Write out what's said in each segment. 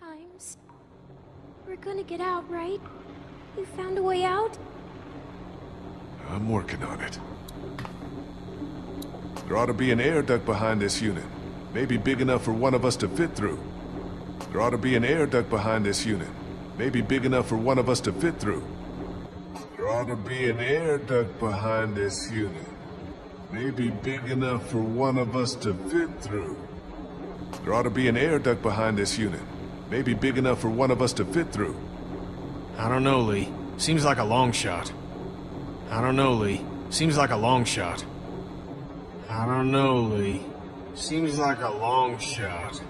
times. We're gonna get out, right? You found a way out? I'm working on it. There ought to be an air duct behind this unit. Maybe big enough for one of us to fit through. There ought to be an air duct behind this unit. Maybe big enough for one of us to fit through. There ought to be an air duct behind this unit. Maybe big enough for one of us to fit through. There ought to be an air duct behind this unit. Maybe big enough for one of us to fit through. I don't know, Lee. Seems like a long shot. I don't know, Lee. Seems like a long shot. I don't know, Lee. Seems like a long shot.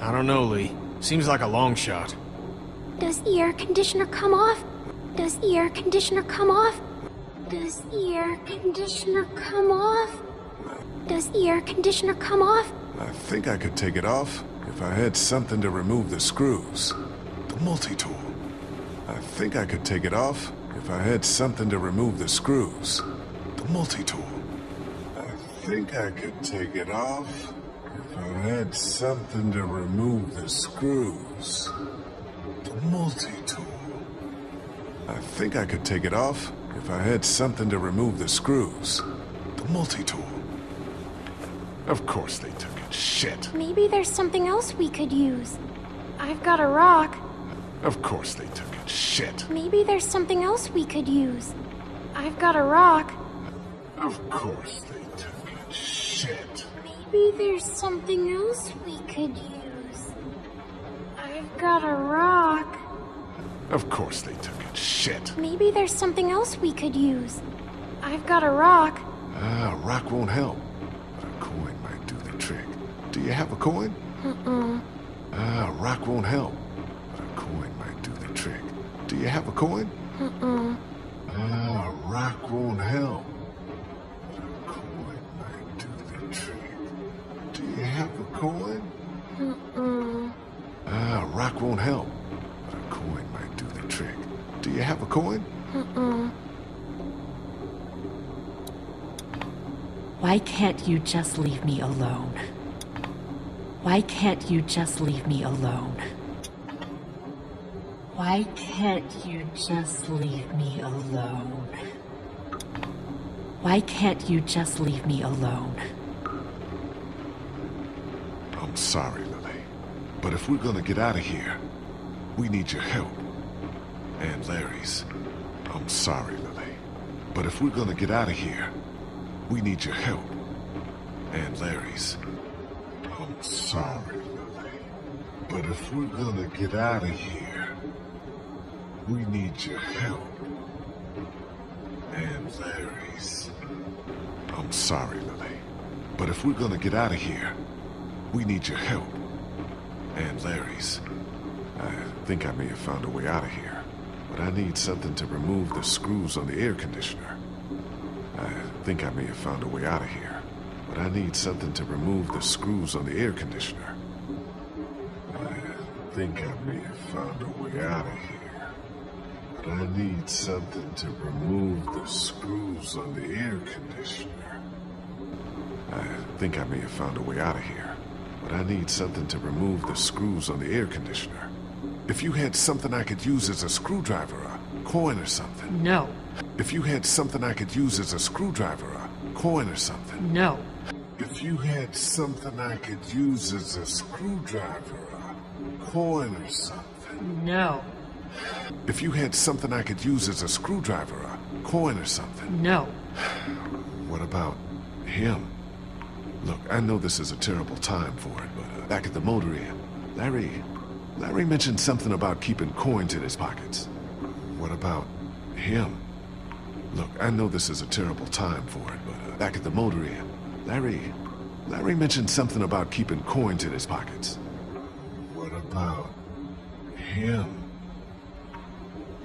I don't know, Lee. Seems like a long shot. Does the air conditioner come off? Does the air conditioner come off? Does the air conditioner come off? Does the air conditioner come off? I think I could take it off if I had something to remove the screws. The multi-tool. I think I could take it off if I had something to remove the screws. The multi-tool. I think I could take it off if I had something to remove the screws. The multi-tool. I think I could take it off if I had something to remove the screws. The multi-tool. Of course they it. Shit. Maybe there's something else we could use. I've got a rock. Of course they took it. Shit. Maybe there's something else we could use. I've got a rock. Of course they took it. Shit. Maybe there's something else we could use. I've got a rock. Of course they took it. Shit. Maybe there's something else we could use. I've got a rock. Ah, a rock won't help. Do you have a coin? Uh-uh. Ah, a rock won't help. But a coin might do the trick. Do you have a coin? Uh-uh. Ah, a rock won't help. But a coin might do the trick. Do you have a coin? Uh-uh. Ah, a rock won't help. But a coin might do the trick. Do you have a coin? Uh-uh. Why can't you just leave me alone? Why can't you just leave me alone? Why can't you just leave me alone? Why can't you just leave me alone? I'm sorry, Lily. But if we're gonna get out of here, we need your help. And Larry's. I'm sorry, Lily. But if we're gonna get out of here, we need your help. And Larry's. Sorry. But if we're gonna get out of here, we need your help. And Larry's. I'm sorry, Lily. But if we're gonna get out of here, we need your help. And Larry's. I think I may have found a way out of here. But I need something to remove the screws on the air conditioner. I think I may have found a way out of here. But I need something to remove the screws on the air conditioner. I think I may have found a way out of here. But I need something to remove the screws on the air conditioner. I think I may have found a way out of here. But I need something to remove the screws on the air conditioner. If you had something I could use as a screwdriver, a coin or something. No, If you had something I could use as a screwdriver, a coin or something. no, If you had something I could use as a screwdriver, a coin or something. no, If you had something I could use as a screwdriver, a coin or something. no. What about him? Look, I know this is a terrible time for it, but uh, back at the motor inn, Larry, Larry mentioned something about keeping coins in his pockets. What about him? Look, I know this is a terrible time for it, but uh, back at the motor inn, Larry, Larry mentioned something about keeping coins in his pockets. What about him?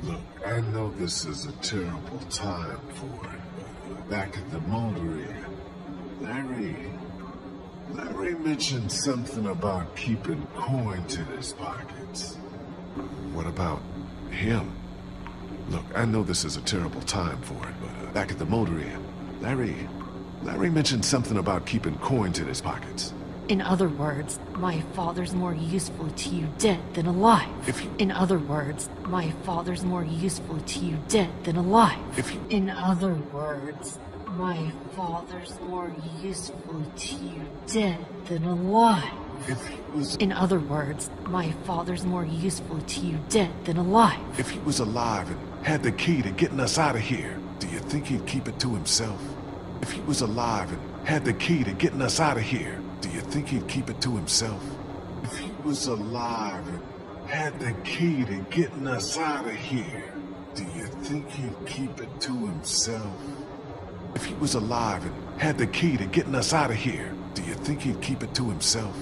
Look, I know this is a terrible time for it, but back at the motor inn, Larry, Larry mentioned something about keeping coins in his pockets. What about him? Look, I know this is a terrible time for it, but uh, back at the motor inn, Larry, Larry mentioned something about keeping coins in his pockets. In other words, my father's more useful to you dead than alive. If you- In other words, my father's more useful to you dead than alive. If you- In other words, my father's more useful to you dead than alive. If he was In other words, my father's more useful to you dead than alive. if he was alive and had the key to getting us out of here, do you think he'd keep it to himself? If he was alive and had the key to getting us out of here, do you think he'd keep it to himself? If he was alive and had the key to getting us out of here, do you think he'd keep it to himself? If he was alive and had the key to getting us out of here, do you think he'd keep it to himself?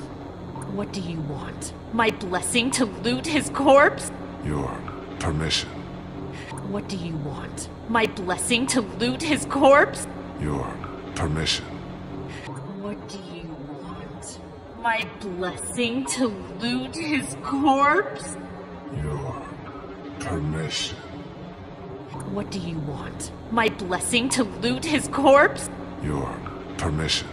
What do you want? My blessing to loot his corpse? Your permission. What do you want? My blessing to loot his corpse? Your permission. What do you want? My blessing to loot his corpse? Your permission. What do you want? My blessing to loot his corpse? Your permission.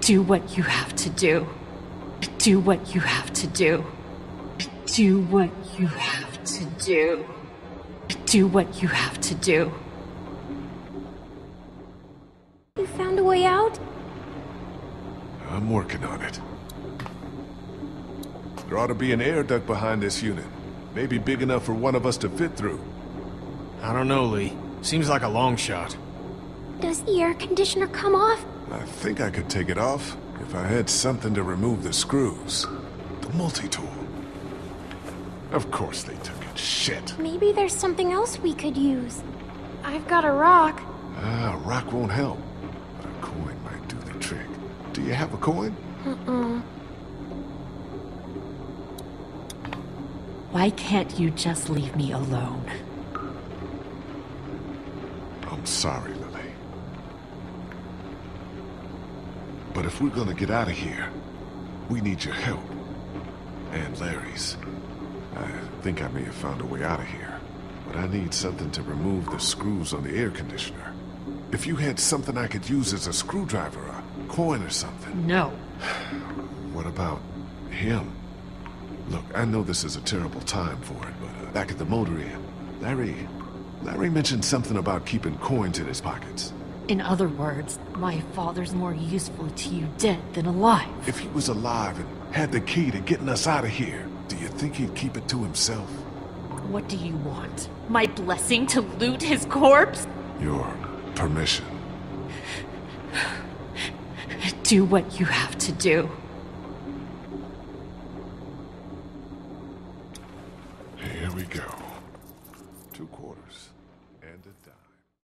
Do what you have to do. Do what you have to do. Do what you have to do. Do what you have to do. I'm working on it. There ought to be an air duct behind this unit. Maybe big enough for one of us to fit through. I don't know, Lee. Seems like a long shot. Does the air conditioner come off? I think I could take it off if I had something to remove the screws. The multi-tool. Of course they took it. Shit. Maybe there's something else we could use. I've got a rock. Ah, a rock won't help. But a coin might do the trick. Do you have a coin? Why can't you just leave me alone? I'm sorry, Lily. But if we're gonna get out of here, we need your help. And Larry's. I think I may have found a way out of here. But I need something to remove the screws on the air conditioner. If you had something I could use as a screwdriver, coin or something. No. What about him? Look, I know this is a terrible time for it, but uh, back at the motor inn, Larry... Larry mentioned something about keeping coins in his pockets. In other words, my father's more useful to you dead than alive. If he was alive and had the key to getting us out of here, do you think he'd keep it to himself? What do you want? My blessing to loot his corpse? Your permission. Do what you have to do.